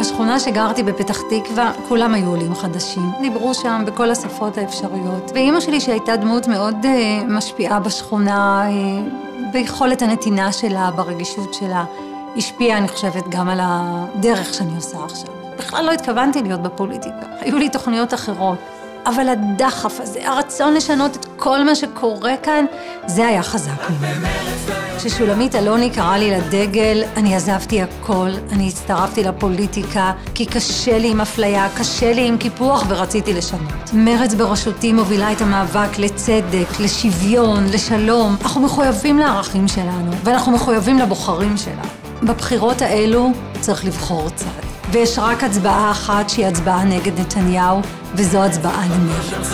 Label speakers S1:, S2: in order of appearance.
S1: בשכונה שגרתי בפתח תקווה, כולם היו עולים חדשים. דיברו שם בכל השפות האפשריות. ואימא שלי, שהייתה דמות מאוד uh, משפיעה בשכונה, uh, ביכולת הנתינה שלה, ברגישות שלה, השפיעה, אני חושבת, גם על הדרך שאני עושה עכשיו. בכלל לא התכוונתי להיות בפוליטיקה, היו לי תוכניות אחרות. אבל הדחף הזה, הרצון לשנות את כל מה שקורה כאן, זה היה חזק ממנו. כששולמית אלוני קרא לי לדגל, אני עזבתי הכל, אני הצטרפתי לפוליטיקה, כי קשה לי עם אפליה, קשה לי עם קיפוח ורציתי לשנות. מרץ בראשותי מובילה את המאבק לצדק, לשוויון, לשלום. אנחנו מחויבים לערכים שלנו, ואנחנו מחויבים לבוחרים שלנו. בבחירות האלו צריך לבחור צד. ויש רק הצבעה אחת שהיא הצבעה נגד נתניהו, וזו הצבעה למרץ.